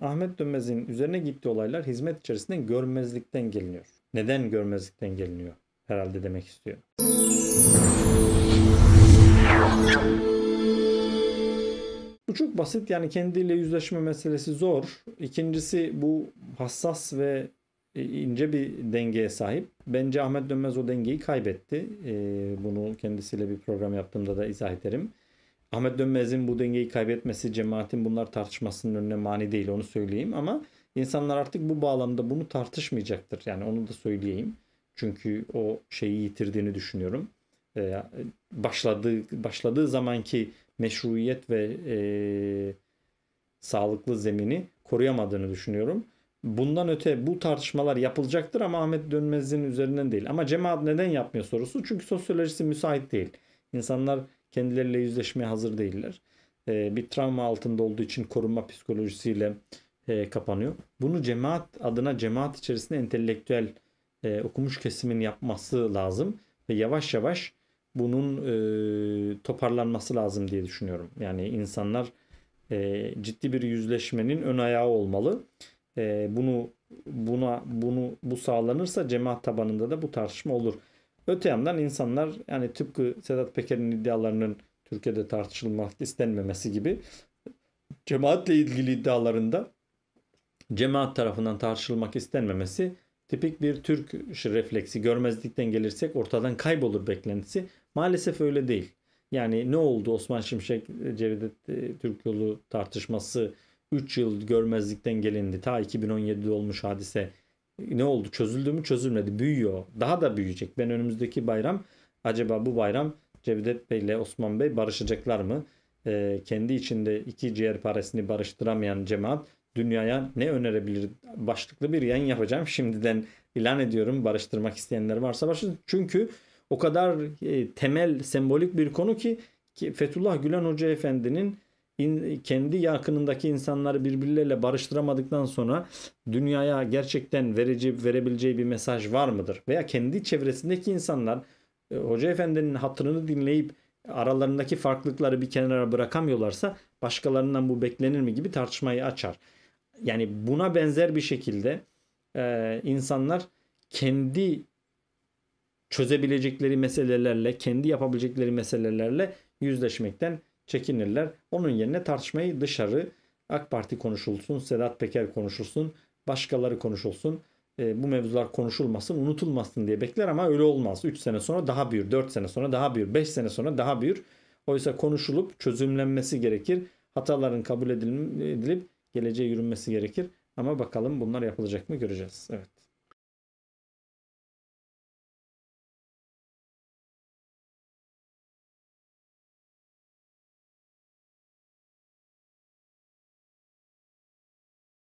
Ahmet Dönmez'in üzerine gittiği olaylar hizmet içerisinde görmezlikten geliniyor. Neden görmezlikten geliniyor? Herhalde demek istiyor. Bu çok basit yani kendiyle yüzleşme meselesi zor. İkincisi bu hassas ve e, ince bir dengeye sahip. Bence Ahmet Dönmez o dengeyi kaybetti. Ee, bunu kendisiyle bir program yaptığımda da izah ederim. Ahmet Dönmez'in bu dengeyi kaybetmesi cemaatin bunlar tartışmasının önüne mani değil onu söyleyeyim ama insanlar artık bu bağlamda bunu tartışmayacaktır. Yani onu da söyleyeyim. Çünkü o şeyi yitirdiğini düşünüyorum. Ee, başladığı başladığı zamanki meşruiyet ve e, sağlıklı zemini koruyamadığını düşünüyorum. Bundan öte bu tartışmalar yapılacaktır ama Ahmet Dönmez'in üzerinden değil. Ama cemaat neden yapmıyor sorusu? Çünkü sosyolojisi müsait değil. İnsanlar kendileriyle yüzleşmeye hazır değiller. E, bir travma altında olduğu için korunma psikolojisiyle e, kapanıyor. Bunu cemaat adına cemaat içerisinde entelektüel e, okumuş kesimin yapması lazım ve yavaş yavaş bunun e, toparlanması lazım diye düşünüyorum. Yani insanlar ciddi bir yüzleşmenin ön ayağı olmalı. Bunu buna bunu bu sağlanırsa cemaat tabanında da bu tartışma olur. Öte yandan insanlar yani tıpkı Sedat Peker'in iddialarının Türkiye'de tartışılmak istenmemesi gibi cemaatle ilgili iddialarında cemaat tarafından tartışılmak istenmemesi tipik bir Türk refleksi. Görmezlikten gelirsek ortadan kaybolur beklentisi. Maalesef öyle değil. Yani ne oldu Osman Şimşek Cevdet e, Türk yolu tartışması 3 yıl görmezlikten gelindi. Ta 2017'de olmuş hadise. Ne oldu? Çözüldü mü? Çözülmedi. Büyüyor. Daha da büyüyecek. Ben önümüzdeki bayram acaba bu bayram Cevdet Bey ile Osman Bey barışacaklar mı? Ee, kendi içinde iki ciğer paresini barıştıramayan cemaat dünyaya ne önerebilir başlıklı bir yayın yapacağım. Şimdiden ilan ediyorum barıştırmak isteyenler varsa barıştırın. Çünkü o kadar e, temel sembolik bir konu ki, ki Fethullah Gülen Hoca Efendi'nin in, kendi yakınındaki insanları birbirleriyle barıştıramadıktan sonra dünyaya gerçekten verici verebileceği bir mesaj var mıdır? Veya kendi çevresindeki insanlar e, Hoca Efendi'nin hatırını dinleyip aralarındaki farklılıkları bir kenara bırakamıyorlarsa başkalarından bu beklenir mi gibi tartışmayı açar. Yani buna benzer bir şekilde e, insanlar kendi çözebilecekleri meselelerle, kendi yapabilecekleri meselelerle yüzleşmekten çekinirler. Onun yerine tartışmayı dışarı AK Parti konuşulsun, Sedat Peker konuşulsun, başkaları konuşulsun. E, bu mevzular konuşulmasın, unutulmasın diye bekler ama öyle olmaz. 3 sene sonra daha büyür, 4 sene sonra daha büyür, 5 sene sonra daha büyür. Oysa konuşulup çözümlenmesi gerekir. Hataların kabul edilip geleceğe yürünmesi gerekir. Ama bakalım bunlar yapılacak mı göreceğiz. Evet.